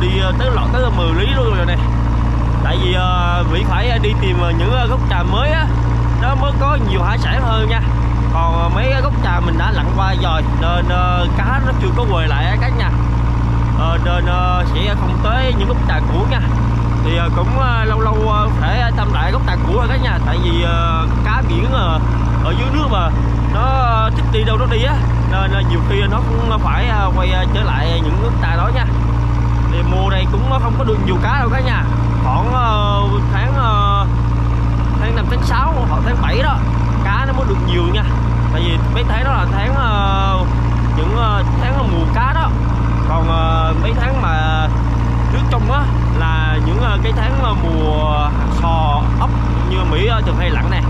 đi ờ, tới lọt tới 10 lý luôn rồi này tại vì ờ, Vĩ phải ờ, đi tìm những gốc trà mới á, nó mới có nhiều hải sản hơn nha. Còn mấy gốc trà mình đã lặn qua rồi, nên cá nó chưa có quời lại các nhà nên sẽ không tới những gốc trà cũ nha. Thì cũng lâu lâu phải thăm lại gốc trà cũ rồi các nhà tại vì cá biển ở dưới nước mà, nó thích đi đâu nó đi á. Nên nhiều khi nó cũng phải quay trở lại những gốc trà đó nha thì mùa này cũng không có được nhiều cá đâu cả nhà. Khoảng uh, tháng uh, tháng năm tháng 6 hoặc tháng 7 đó cá nó mới được nhiều nha. Tại vì mấy tháng đó là tháng uh, những uh, tháng mùa cá đó. Còn uh, mấy tháng mà nước trong á là những uh, cái tháng uh, mùa sò ốc như mỹ uh, thường hay lặn nè.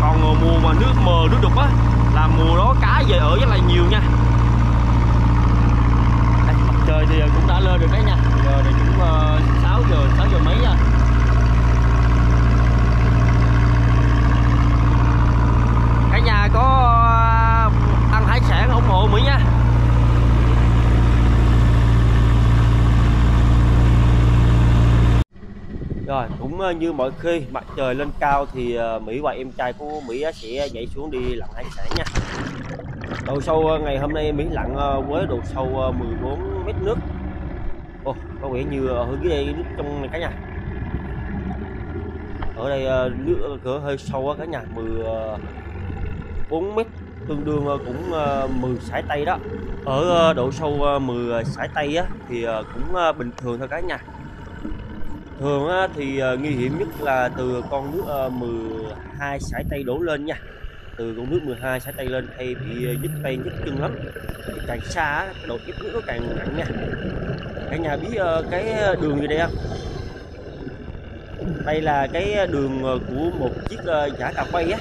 Còn uh, mùa mà nước mờ nước đục á là mùa đó cá về ở rất là nhiều nha. Mặt trời thì cũng đã lên được đấy nha giờ thì cũng ờ, uh, 6 giờ 6 giờ mấy nha cả nhà có uh, ăn hải sản ủng hộ mỹ nha. Rồi cũng ờ, như mọi khi mặt trời lên cao thì ờ, Mỹ và em trai của Mỹ sẽ nhảy xuống đi lặn hải sản nha. Độ sâu ờ, ngày hôm nay Mỹ lặn ờ, với độ sâu 14 mét nước ô có vẻ như ờ, ở dưới đây nước trong này cả nhà. Ở đây ờ, nước ờ, cửa hơi sâu cả nhà 14 mét tương đương cũng 10 sải tay đó. Ở độ sâu 10 sải tay á, thì cũng bình thường thôi cả nhà. Thường thì nguy hiểm nhất là từ con nước 12 sải tay đổ lên nha. Từ con nước 12 sải tay lên hay bị ờ, nhức tay nhức chân lắm. Thì càng xa độ tiếp nước nó càng nặng nha cả nhà biết ờ, cái ờ, đường gì đây không? Đây là cái ờ, đường của một chiếc giả cà quay á.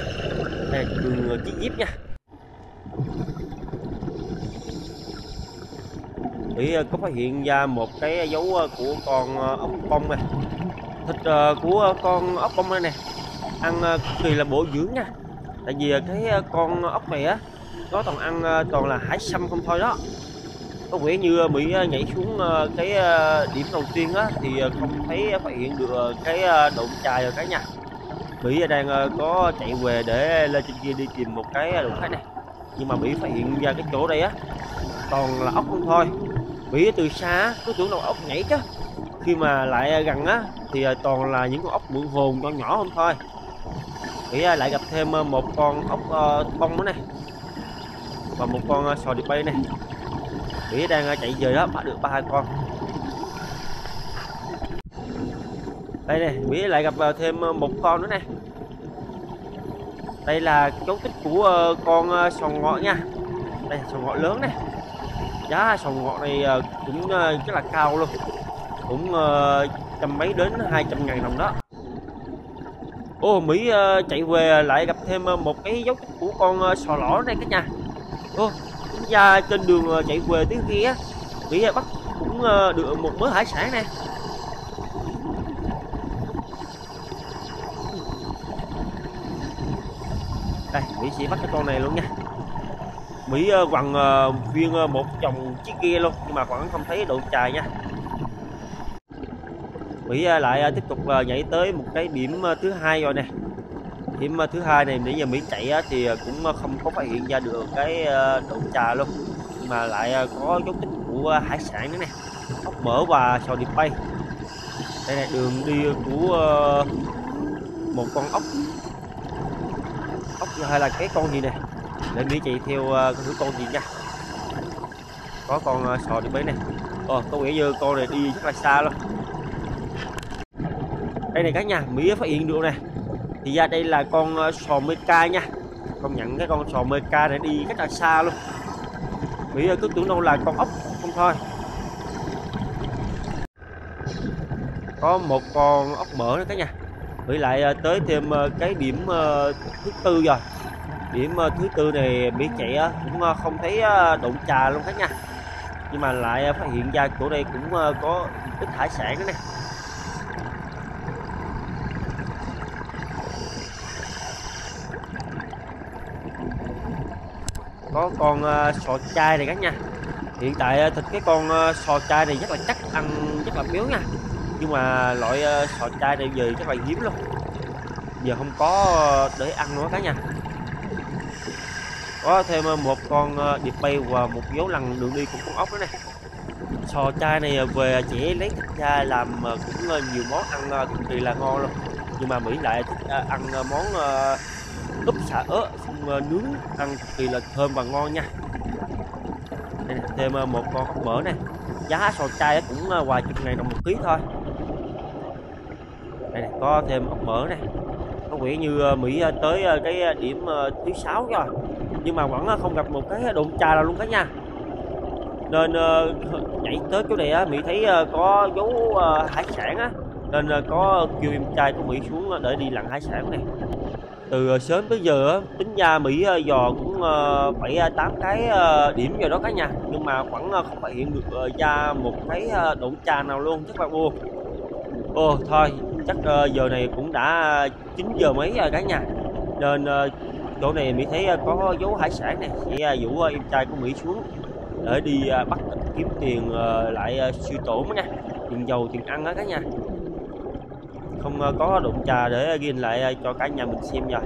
Đây, đường chiếc jeep nha. Thì có phát hiện ra một cái dấu của con ốc bông này thịt của con ốc bông đây nè. Ăn cực kỳ là bổ dưỡng nha. Tại vì cái con ốc này á, nó toàn ăn toàn là hải sâm không thôi đó có vẻ như mỹ ờ, nhảy xuống ờ, cái ờ, điểm đầu tiên á, thì không thấy phát hiện được cái đụng chài rồi cả nhà. Mỹ đang có chạy về để lên trên kia đi tìm một cái đụng khác này. Nhưng mà mỹ phát hiện ra cái chỗ đây á, toàn là ốc không thôi. Mỹ từ xa cứ tưởng đâu ốc nhảy chứ. Khi mà lại gần á, thì toàn là những con ốc bự hồn con nhỏ không thôi. Mỹ lại gặp thêm một con ốc bông nữa này. Và một con sò điệp bay này. Mỹ đang ờ, chạy về đó, bắt được ba con. Đây nè, Mỹ lại gặp ờ, thêm ờ, một con nữa nè. Đây là dấu tích của con sò ngọ nha. Đây sò ngọ lớn nè. Giá sò ngọ này cũng rất là cao luôn. Cũng trăm mấy đến hai trăm ngàn đồng đó. Ô, mỹ chạy về lại gặp thêm một cái dấu tích của con sò lỏ này các nhà. Ô ra trên đường ờ, chạy về tiếng kia mỹ là ờ, bắt cũng ờ, được một mớ hải sản nè. Đây, mỹ sẽ bắt cái con này luôn nha. Mỹ quằn viên một chồng chiếc kia luôn, nhưng mà vẫn không thấy độ chài nha. Mỹ lại tiếp tục nhảy tới một cái điểm thứ hai rồi nè điểm ờ, thứ hai này nếu giờ Mỹ chạy thì ờ, cũng ờ, không có phát hiện ra được cái độ trà luôn. Mà lại có dấu tích của hải sản nữa nè. Ốc mỡ và sò điệp bay. Đây là đường đi của một con ốc. Ốc hay là cái con gì nè? Để Mỹ chạy theo thứ con gì nha. Có con sò điệp bay này Ồ, có nghĩa như con này đi rất là xa luôn Đây này các nhà, Mỹ phát hiện được nè. Thì ra đây là con ờ, sò sò Meca nha. Công nhận cái con sò Meca này đi rất là xa luôn. Mỹ ờ, cứ tưởng đâu là con ốc, không thôi. Có một con ốc mỡ nữa cả nhà. Mỹ lại ờ, tới thêm cái điểm thứ tư rồi. Điểm thứ tư này Mỹ chạy cũng không thấy đụng trà luôn cả nhà. Nhưng mà lại phát hiện ra chỗ đây cũng có ít hải sản nữa nè. Có con uh, sò chai này các nha. Hiện tại uh, thịt cái con uh, sò chai này rất là chắc ăn rất là béo nha. Nhưng mà loại uh, sò chai này giờ rất là hiếm luôn. Giờ không có để ăn nữa cả nhà có thêm một con ờ, điệp bay và một dấu lằn đường đi của con ốc nữa này sò chai này về chỉ lấy thịt ra làm cũng nhiều món ăn cực kỳ là ngon luôn. Nhưng mà mỹ lại thích ăn món úp xả ớt Ờ, nướng ăn cực kỳ là thơm và ngon nha. Đây này, thêm ờ, một con ốc mỡ này giá sò chai cũng ờ, vài chục ngàn đồng một ký thôi. Đây này, có thêm ốc mỡ này có vẻ như mỹ tới cái điểm thứ sáu rồi. Nhưng mà vẫn không gặp một cái đụng trà nào luôn cả nha. Nên nhảy tới chỗ này á mỹ thấy có dấu hải sản á. Nên có kêu em trai của mỹ xuống để đi lặn hải sản này từ ờ, sớm tới giờ tính ra mỹ ờ, dò cũng ờ, bảy tám cái điểm rồi đó cả nhà. Nhưng mà vẫn không phát hiện được ra một cái uh, trà nào luôn chắc là mua ồ thôi chắc giờ này cũng đã 9 giờ mấy rồi cả nhà. Nên chỗ này mỹ thấy có dấu hải sản này sẽ vũ em trai của mỹ xuống để đi bắt kiếm tiền lại siêu tổn nha. Tiền dầu tiền ăn đó cả nhà không ờ, có đụng trà để ghi lại ờ, cho cả nhà mình xem rồi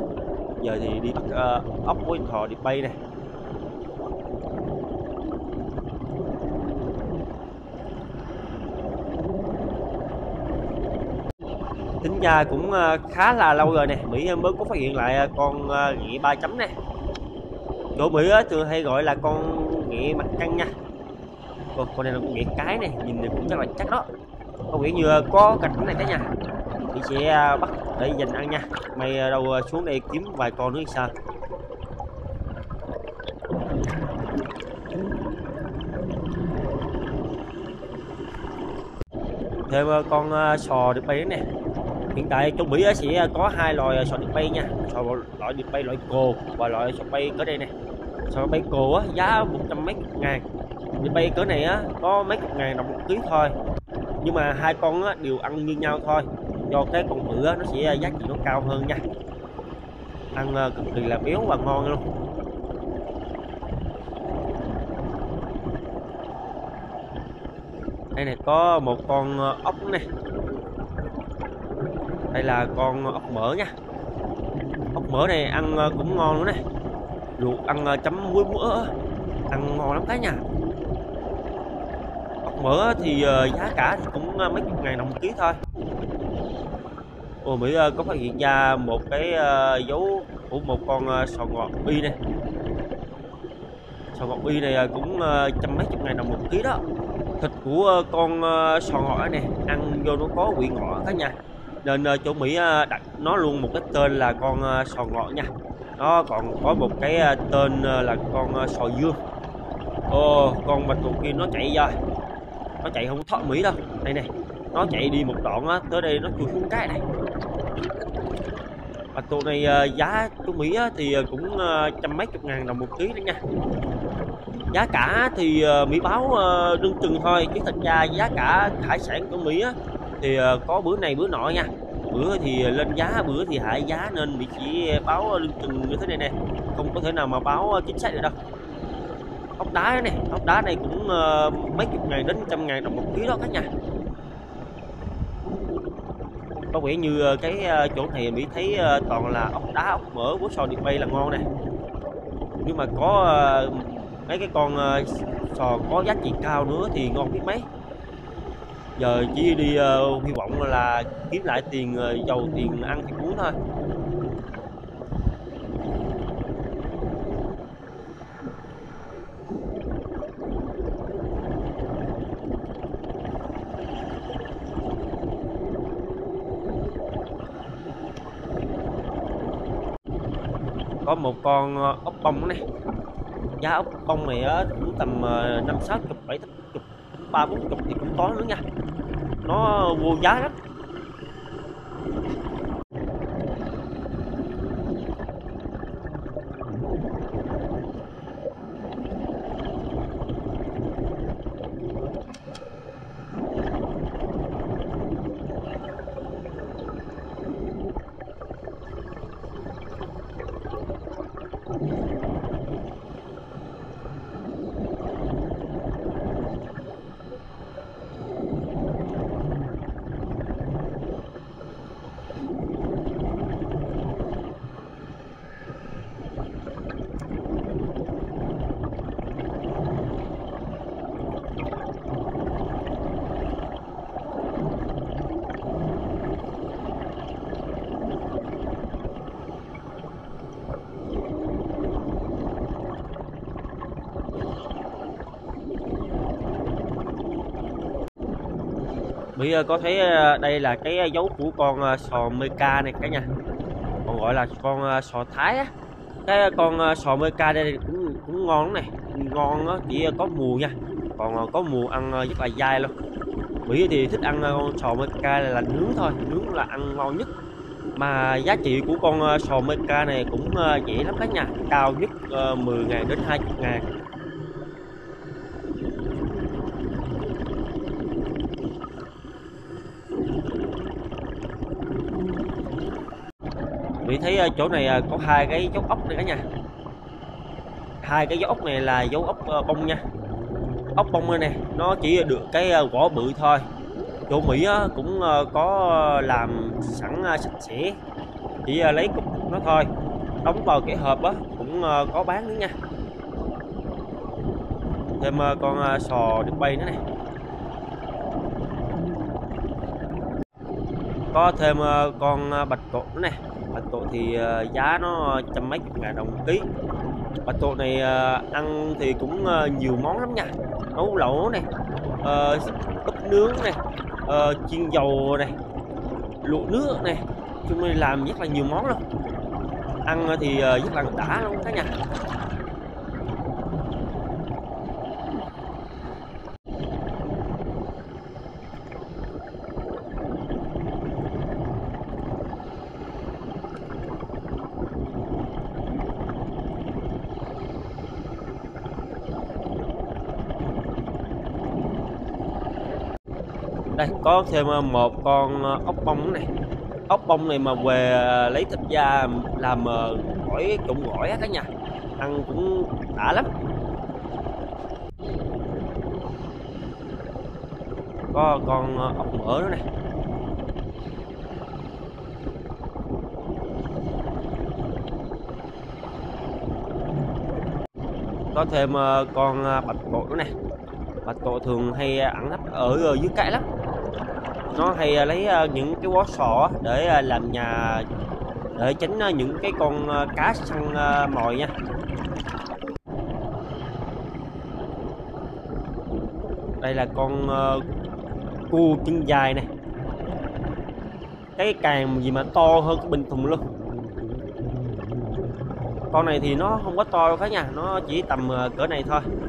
giờ thì đi bắt ốc với thò đi bay này tính ra cũng khá là lâu rồi nè mỹ mới có phát hiện lại con ờ, ba chấm nè. Chỗ mỹ thường hay gọi là con ghẹ mặt trăng nha. Ồ, con này là con ghẹ cái này nhìn này cũng rất là chắc đó. Có vẻ như có cạch này cả nhà chị sẽ à, bắt để dành ăn nha. Mày à, đâu à, xuống đây kiếm vài con nữa sao? Thêm con sò được bay nè. Hiện tại trong Mỹ sẽ có hai loài sò điệp bay nha. Sò loại điệp bay loại cồ và loại sò bay cỡ đây này sò bay cồ á giá một trăm mấy ngàn. Điệp bay cỡ này á có mấy chục ngàn đồng một ký thôi. Nhưng mà hai con á, đều ăn như nhau thôi do cái con bự nó sẽ à, giá trị nó cao hơn nha. Ăn à, cực kỳ là béo và ngon luôn. Đây này có một con à, ốc này đây là con ốc mỡ nha. Ốc mỡ này ăn cũng ngon luôn này luộc ăn chấm muối mỡ ăn ngon lắm cái nha. Ốc mỡ thì giá cả thì cũng mấy chục ngàn đồng một ký thôi. Ồ Mỹ có phát hiện ra một cái ờ, dấu của một con ờ, sò ngọt bi này sò ngọt bi này ờ, cũng trăm mấy chục ngàn đồng một ký đó. Thịt của con sò ngọt này ăn vô nó có vị ngọt cả nhà nên uh, chỗ Mỹ uh, đặt nó luôn một cái tên là con uh, sò ngọt nha. Nó còn có một cái uh, tên uh, là con uh, sò dương ô con bạch tuộc kia nó chạy ra. Nó chạy không thoát Mỹ đâu. Đây này nó chạy đi một đoạn á tới đây nó chui xuống cái này bạch tuộc này ờ, giá của Mỹ thì ờ, cũng ờ, trăm mấy chục ngàn đồng một ký đấy nha. Giá cả thì Mỹ báo uh, đương chừng thôi chứ thật ra giá cả hải sản của Mỹ thì có bữa này bữa nọ nha. Bữa thì lên giá bữa thì hạ giá nên bị chỉ báo lương chừng như thế này nè. Không có thể nào mà báo chính xác được đâu. Ốc đá này ốc đá này cũng mấy chục ngàn đến trăm ngàn đồng một ký đó các nhà có vẻ như ờ, cái ờ, chỗ này mỹ thấy ờ, toàn là ốc đá ốc mỡ của sò điệp bay là ngon này nhưng mà có mấy cái con sò có giá trị cao nữa thì ngon biết mấy. Giờ chỉ đi uh, hy vọng là kiếm lại tiền uh, giàu tiền ăn thì uống thôi. Có một con ờ, ốc bông này giá ốc bông này á, cũng tầm ờ, năm sáu chục, bảy chục, ba bốn chục thì cũng có nữa nha. Nó vô giá lắm. Mỹ có thấy ờ, đây là cái ờ, dấu của con ờ, sò sò Meca này cả nhà? Còn gọi là con sò Thái á. Cái con sò Meca đây cũng cũng ngon này. Ngon á chỉ có mùa nha. Còn có mùa ăn rất là dai luôn. Mỹ thì thích ăn con sò Meca là, là nướng thôi. Nướng là ăn ngon nhất. Mà giá trị của con sò Meca này cũng dễ lắm cả nhà cao nhất 10 ngàn đến 20 ngàn Mỹ thấy ờ, chỗ này ờ, có hai cái dấu ốc này cả nhà hai cái dấu ốc này là dấu ốc ờ, bông nha. Ốc bông này nó chỉ được cái vỏ bự thôi. Chỗ Mỹ cũng có làm sẵn sạch sẽ. Chỉ lấy cục nó thôi. Đóng vào cái hộp á, cũng có bán nữa nha. Thêm con sò được bay nữa này có thêm con bạch tuộc nữa này bạch tuộc thì ờ, giá nó trăm mấy chục ngàn đồng một ký. Bạch tuộc này ờ, ăn thì cũng ờ, nhiều món lắm nha. Nấu lẩu này ướp nướng này chiên dầu này luộc nước này chúng mình làm rất là nhiều món luôn. Ăn thì rất là đã luôn cả nhà. Đây. Có thêm ờ, một con ờ, ốc bông này. Ốc bông này mà về ờ, lấy thịt da làm gỏi trụng gỏi á cả nhà. Ăn cũng đã lắm. Có con ốc mỡ nữa này. Có thêm con bạch tuộc nữa này. Bạch tuộc thường hay ẩn nấp ở dưới cãi lắm nó hay à, lấy à, những cái vó sò để à, làm nhà, để tránh những cái con cá săn mồi nha. Đây là con cua chân dài này. Cái càng gì mà to hơn cái bình thùng luôn. Con này thì nó không có to đâu cả nhà nó chỉ tầm cỡ này thôi.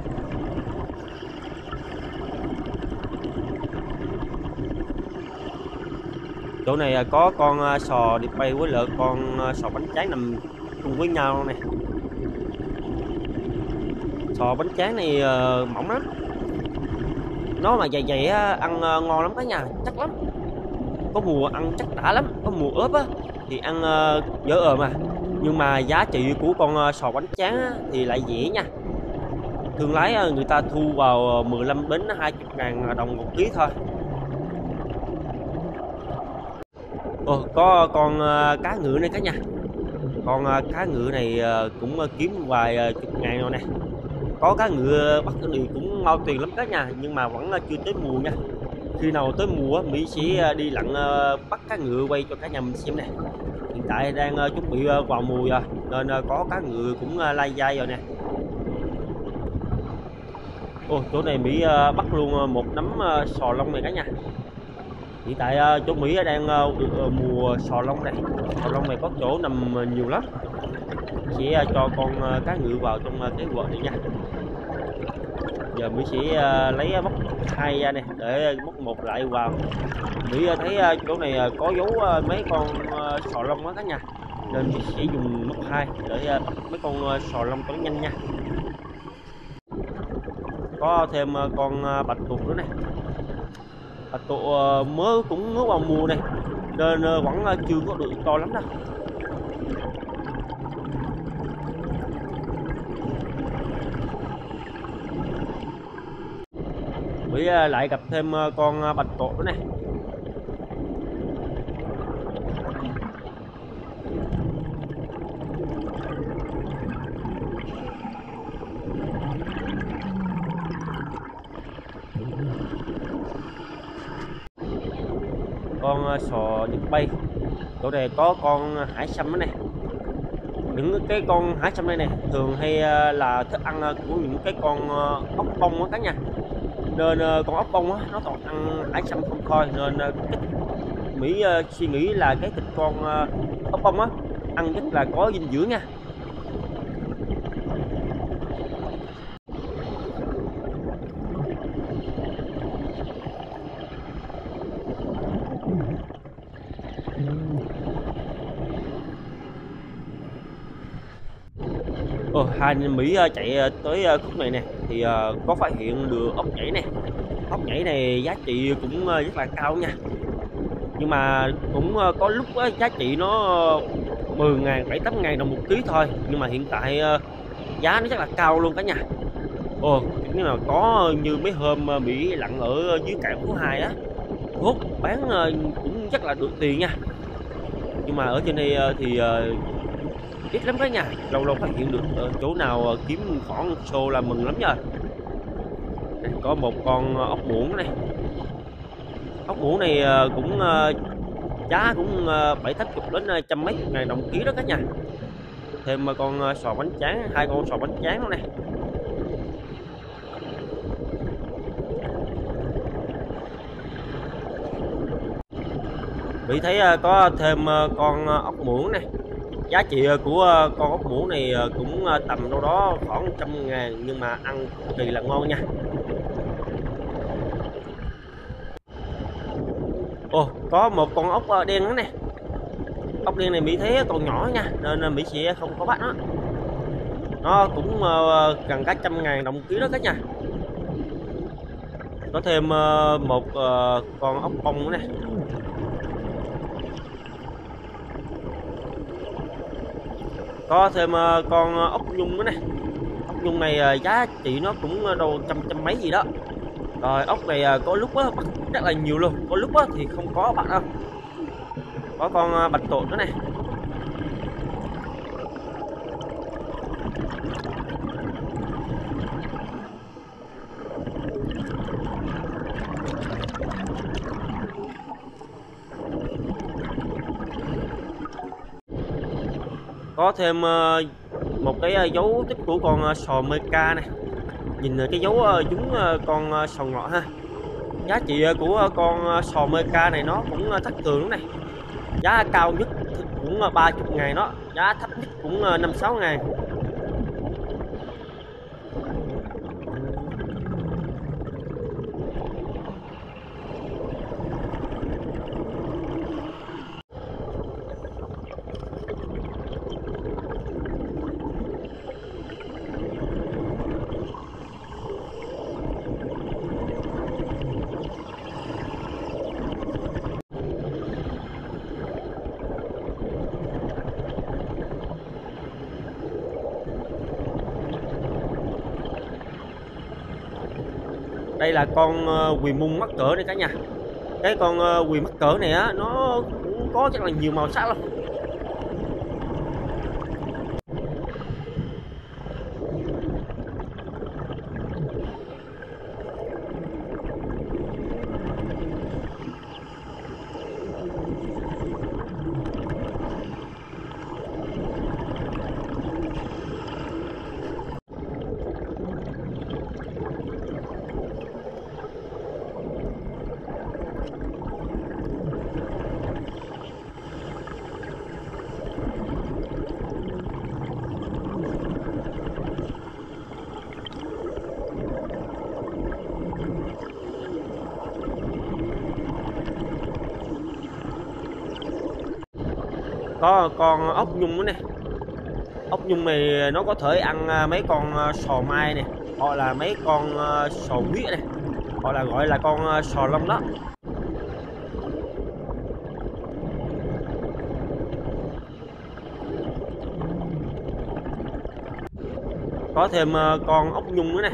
Chỗ này à, có con à, sò đi bay với lợn, con à, sò bánh tráng nằm cùng với nhau này sò bánh tráng này ờ, mỏng lắm. Nó mà dày dày ăn ờ, ngon lắm cả nhà, chắc lắm. Có mùa ăn chắc đã lắm, có mùa ướp á, thì ăn ờ, dở ờ mà nhưng mà giá trị của con sò bánh tráng thì lại dễ nha. Thương lái người ta thu vào 15 đến 20 ngàn đồng một ký thôi. Ồ, có con ờ, ờ, cá ngựa này cả nhà con cá ngựa này cũng kiếm vài chục ngàn rồi nè. Có cá ngựa bắt thì cũng mau tiền lắm cả nhà nhưng mà vẫn chưa tới mùa nha. Khi nào tới mùa Mỹ sẽ đi lặn bắt cá ngựa quay cho cả nhà mình xem nè. Hiện tại đang chuẩn bị vào mùa rồi nên có cá ngựa cũng lai dai rồi nè. Ồ, chỗ này Mỹ bắt luôn một nắm sò lông này cả nhà hiện tại uh, chỗ Mỹ đang uh, mùa sò lông này. Sò lông này có chỗ nằm nhiều lắm. Sẽ cho con cá ngựa vào trong cái quợ này nha. Giờ mỹ sẽ lấy móc hai ra này để móc một lại vào. Mỹ thấy chỗ này có dấu mấy con sò lông đó cả nhà. Nên mỹ sẽ dùng móc hai để bắt mấy con sò lông cho nhanh nha. Có thêm con bạch tuộc nữa này Ờ, bạch tuộc ờ, mới cũng mới vào mùa này. Nên ờ, vẫn chưa có được to lắm đâu. Mới lại gặp thêm à, con à, bạch tuộc nữa này con à, sò nhật bay. Chỗ này có con hải sâm này những cái con hải sâm đây này thường hay à, là thức ăn à, của những cái con ốc bông á cả nhà. Nên con ốc bông á, nó toàn ăn hải sâm không thôi. Nên cái mỹ suy nghĩ là cái thịt con ốc bông á, ăn rất là có dinh dưỡng nha Ồ, hai anh Mỹ ờ, chạy ờ, tới ờ, khúc này nè. Thì có phát hiện được ốc nhảy nè. Ốc nhảy này giá trị cũng rất là cao nha. Nhưng mà cũng có lúc giá trị nó 10 ngàn 7 8 ngàn đồng một ký thôi. Nhưng mà hiện tại giá nó rất là cao luôn cả nhà. Ồ, nếu mà có như mấy hôm Mỹ lặn ở dưới cảng phú hai á hút bán cũng rất là được tiền nha. Nhưng mà ở trên đây thì ít lắm đó nha. Lâu lâu phát hiện được ờ, chỗ nào ờ, kiếm khoảng xô là mừng lắm rồi đây, có một con ờ, ốc muỗng này ốc muỗng này cũng giá cũng bảy tám chục đến trăm mấy chục ngàn đồng ký đó cả nhà. Thêm con sò bánh tráng hai con sò bánh tráng nữa này vị thấy có thêm con ốc muỗng này giá trị ờ, của ờ, con ốc muỗng này ờ, cũng tầm đâu đó khoảng trăm ngàn nhưng mà ăn kỳ là ngon nha. Ồ, có một con ốc đen nữa nè. Ốc đen này Mỹ thấy còn nhỏ nha nên Mỹ sẽ không có bắt nó. Nó cũng gần cả trăm ngàn đồng ký đó các nhà. Có thêm một con ốc bông nữa nè. Có thêm ờ, con ờ, ốc nhung nữa nè. Ốc nhung này ờ, giá trị nó cũng đâu trăm trăm mấy gì đó. Rồi ốc này có lúc á bắt rất là nhiều luôn. Có lúc á, thì không có bạn đâu có con bạch tuộc nữa này có thêm ờ, một cái ờ, dấu tích của con ờ, sò mê ca này. Nhìn cái dấu chúng con sò ngọ ha. Giá trị của con sò mê ca này nó cũng thất thường này. Giá cao nhất cũng 30 ngày đó. Giá thấp nhất cũng 5 6 ngàn. Đây là con ờ, quỳ mung mắc cỡ này cả nhà. Cái con ờ, quỳ mắc cỡ này á, nó cũng có rất là nhiều màu sắc lắm. Có con ốc nhung nữa nè. Ốc nhung này nó có thể ăn à, mấy con à, sò mai này hoặc là mấy con à, sò huyết này hoặc là gọi là con sò lông đó. Có thêm con ốc nhung nữa này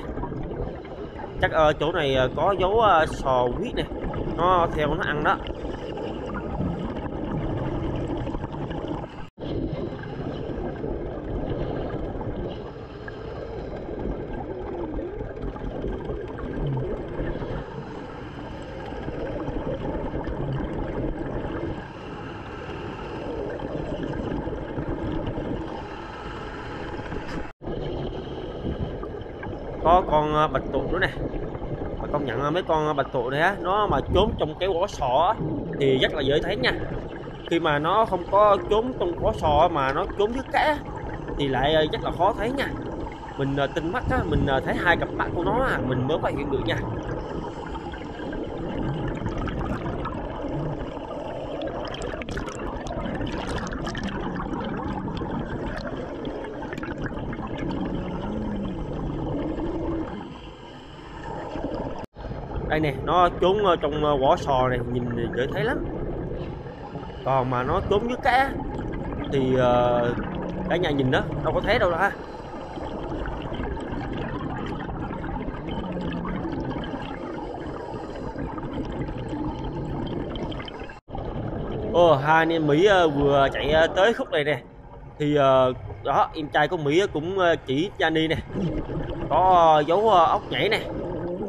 chắc ở chỗ này có dấu sò huyết này nó theo nó ăn đó. Có con ờ, bạch tuộc nữa nè. Mà công nhận mấy con ờ, bạch tuộc này á, nó mà trốn trong cái vỏ sò thì rất là dễ thấy nha. Khi mà nó không có trốn trong vỏ sò mà nó trốn dưới cá thì lại ờ, rất là khó thấy nha. Mình tin tinh mắt á, mình thấy hai cặp mắt của nó mình mới phát hiện được nha. Đây nè nó trốn ờ, trong ờ, vỏ sò này nhìn dễ thấy lắm. Còn mà nó trốn dưới cá thì ờ, cả nhà nhìn đó đâu có thấy đâu ha. Ồ, hai anh em Mỹ vừa chạy tới khúc này nè. Thì đó em trai của Mỹ cũng chỉ cho Ni nè. Có dấu ốc nhảy nè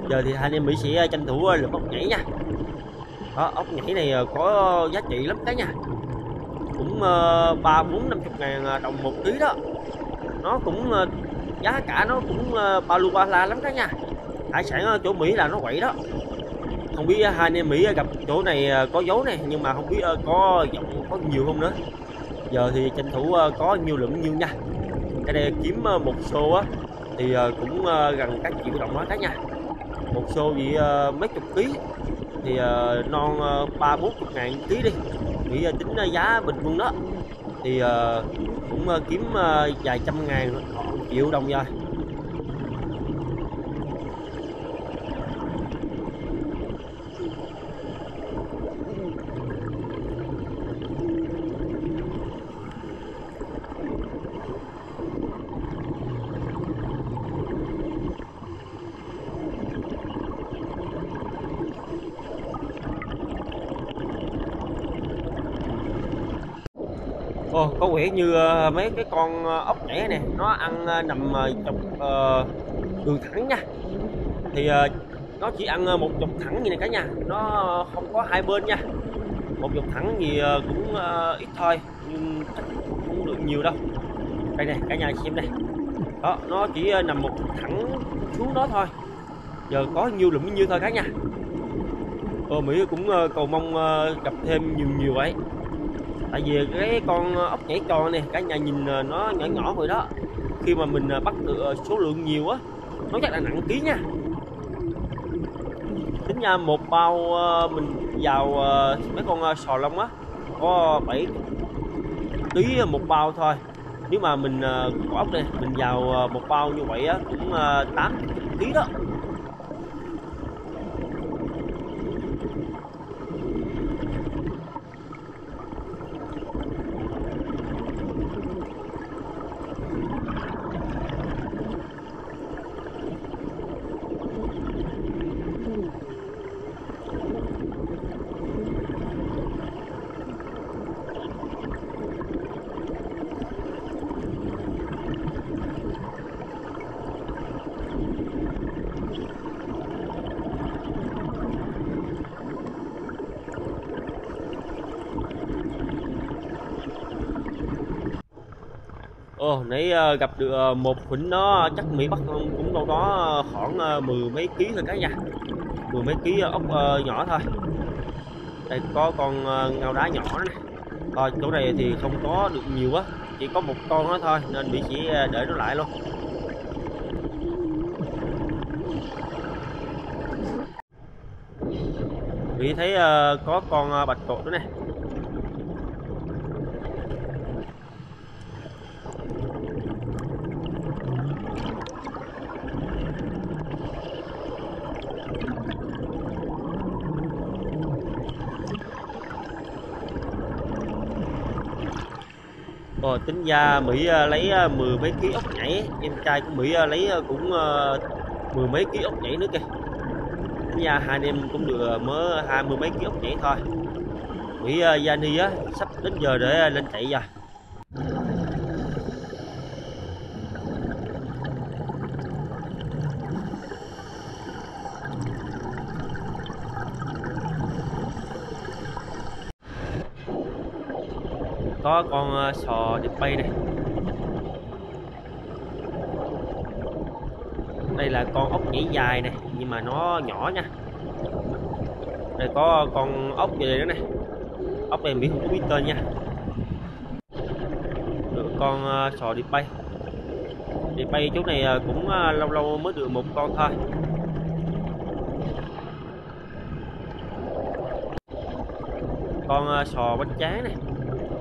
giờ thì hai anh em mỹ sẽ ờ, tranh thủ ờ, lượm ốc nhảy nha. Đó, ốc nhảy này ờ, có giá trị lắm cái nha. Cũng ba bốn năm chục ngàn đồng một ký đó. Nó cũng giá cả nó cũng ba lu ba la lắm cái nha. Hải sản chỗ mỹ là nó quậy đó. Không biết hai anh em mỹ gặp chỗ này có dấu này nhưng mà không biết có giọng có nhiều không nữa. Giờ thì tranh thủ có nhiều lượng nhiêu nha. Cái này kiếm một xô á thì cũng gần các triệu đồng đó cái nha một xô gì uh, mấy chục ký. Thì uh, non ờ, ba bốn chục ngàn ký đi. Nghĩ uh, tính uh, giá bình quân đó. Thì uh, cũng uh, kiếm uh, vài trăm ngàn triệu đồng rồi. Ồ, có vẻ như uh, mấy cái con uh, ốc nhảy này nó ăn uh, nằm dọc uh, đường thẳng nha. Thì uh, nó chỉ ăn uh, một dọc thẳng như này cả nhà. Nó không có hai bên nha. Một dọc thẳng thì uh, cũng uh, ít thôi nhưng chắc được nhiều đâu. Đây này cả nhà xem đây. Đó nó chỉ uh, nằm một thẳng xuống đó thôi. Giờ có nhiều lượng nhiêu thôi cả nhà. Ờ, Mỹ cũng uh, cầu mong uh, gặp thêm nhiều nhiều ấy tại vì cái con ờ, ốc nhảy tròn này, cả nhà nhìn ờ, nó nhỏ nhỏ rồi đó. Khi mà mình ờ, bắt được số lượng nhiều á, nó chắc là nặng ký nha. Tính ra một bao mình vào mấy con sò lông á, có 7 ký một bao thôi. Nếu mà mình có ốc này mình vào một bao như vậy á, cũng 8 ký đó Ồ, nãy ờ, gặp được ờ, một khuynh nó chắc Mỹ bắt cũng đâu đó ờ, khoảng mười mấy ký thôi cả nhà. Mười mấy ký ốc nhỏ thôi. Đây, có con ngao đá nhỏ này coi chỗ này thì không có được nhiều quá chỉ có một con đó thôi, nên bị chỉ để nó lại luôn. Vì thấy có con bạch tuộc nữa nè. Tính ra Mỹ ờ, lấy ờ, mười mấy ký ốc nhảy. Em trai của Mỹ ờ, lấy cũng mười mấy ký ốc nhảy nữa kìa. Tính ra hai anh em cũng được mới hai mươi mấy ký ốc nhảy thôi. Mỹ Gianni á, sắp đến giờ để lên chạy rồi có con ờ, sò điệp bay này. Đây là con ốc nhảy dài này, nhưng mà nó nhỏ nha. Đây có con ốc gì đây nữa này. Ốc này mình không biết tên nha. Được, con ờ, sò điệp bay. Điệp bay chỗ này ờ, cũng lâu lâu mới được một con thôi. Con sò bánh tráng này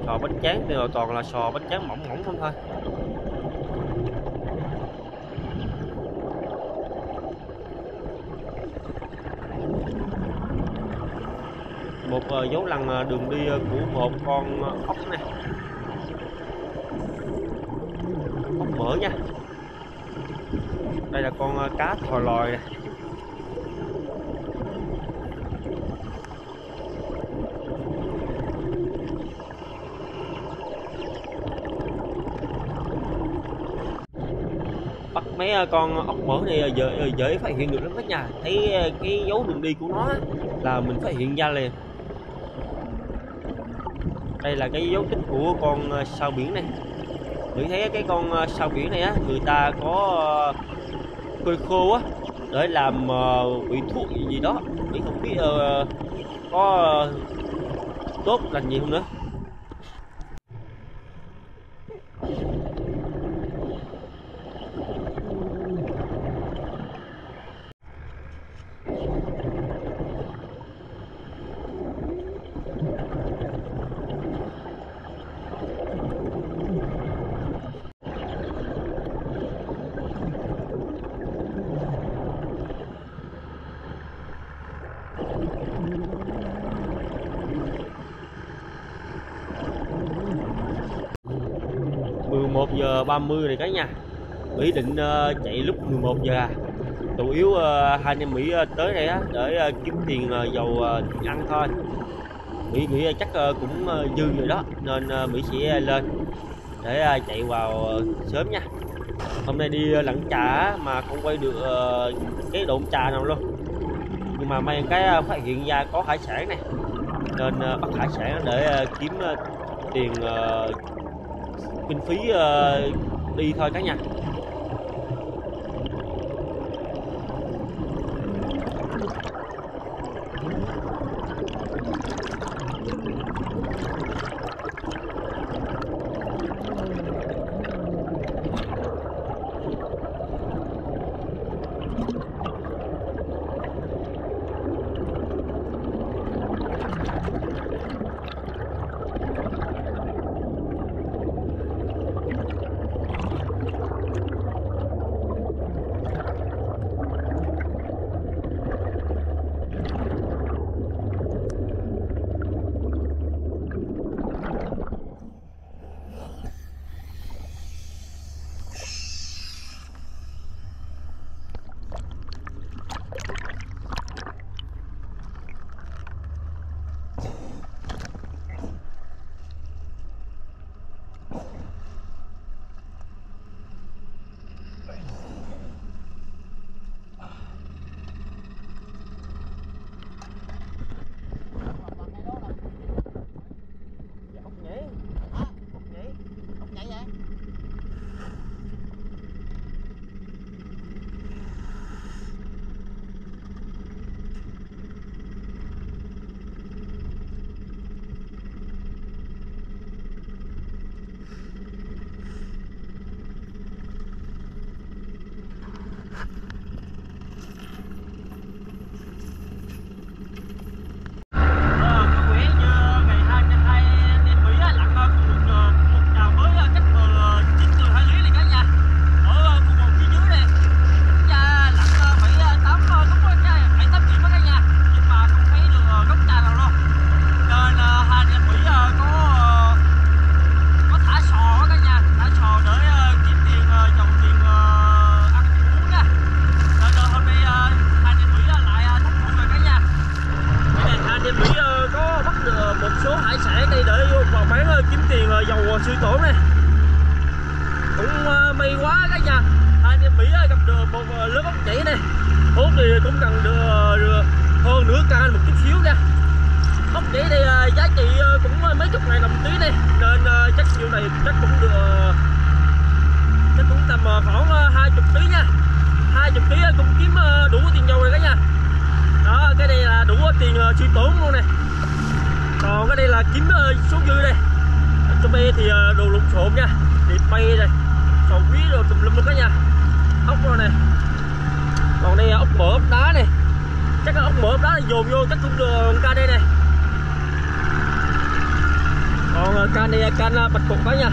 sò bánh tráng thì toàn là sò bánh tráng mỏng mỏng không thôi. Một ờ, dấu lằn ờ, đường đi ờ, của một con ốc này ốc mỡ nha. Đây là con cá thò lòi này bắt mấy ờ, con ốc mỡ này ờ, dễ ờ, dễ phát hiện được lắm các nhà thấy cái dấu đường đi của nó là mình phát hiện ra liền. Đây là cái dấu tích của con sao biển này. Người thấy cái con sao biển này á người ta có ờ, phơi khô á để làm bị thuốc gì, đó. Mình không biết có tốt lành gì không nữa mười một giờ 30 này cả nhà Mỹ định ờ, chạy lúc 11 giờ à. Chủ yếu ờ, hai anh em Mỹ ờ, tới đây á, để kiếm tiền dầu ăn thôi. Mỹ nghĩ chắc cũng dư rồi đó, nên Mỹ sẽ lên để chạy vào sớm nha. Hôm nay đi lặn trà mà không quay được cái độn trà nào luôn. Nhưng mà may cái phát hiện ra có hải sản này. Nên bắt hải sản để kiếm tiền kinh phí ờ, đi thôi cả nhà. Tiền uh, siêu tốn luôn này còn cái đây là kiếm uh, ờ, số dư đây. Trong đây thì uh, đồ lộn xộn nha. Điệp bay này sầu quý rồi tùm lum luôn cả nhà ốc rồi này còn đây ốc mỡ ốc đá này chắc là ốc mỡ ốc đá này dồn vô chắc cũng được ca đây này còn can này là can ờ, bạch cục đó nha.